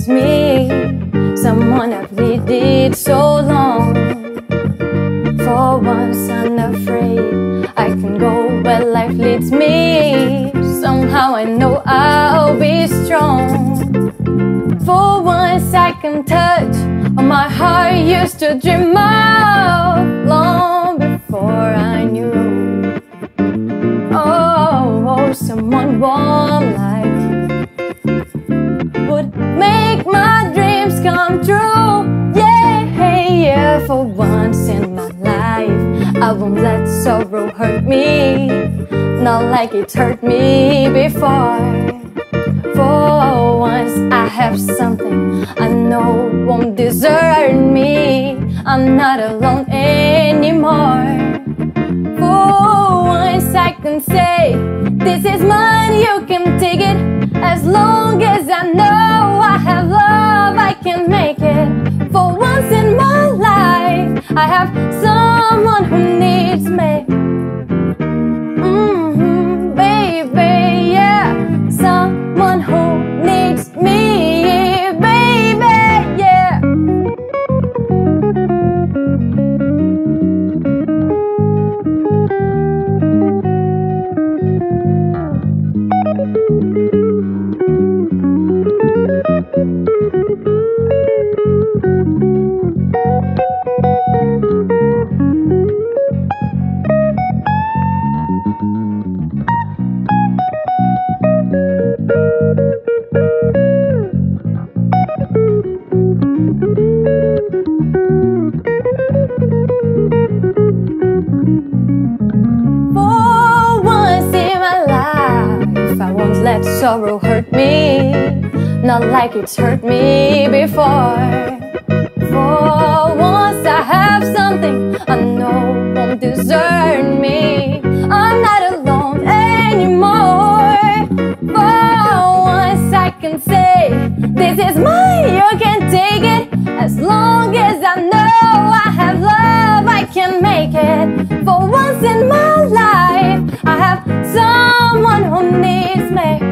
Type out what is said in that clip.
needs me, someone I've needed so long. For once, I'm afraid I can go where life leads me. Somehow I know I'll be strong. For once, I can touch what my heart used to dream of long before I knew. Oh, someone warm like for once in my life, I won't let sorrow hurt me, not like it hurt me before. For once, I have something I know won't desert me. I'm not alone anymore. For once, I can say, This is mine, you can take it. As long as I I have someone who needs me. sorrow hurt me, not like it's hurt me before. For once I have something I know won't desert me. I'm not alone anymore. For once I can say, This is mine, you can take it. As long as I know I have love, I can make it. For once in my life, I have someone who needs me.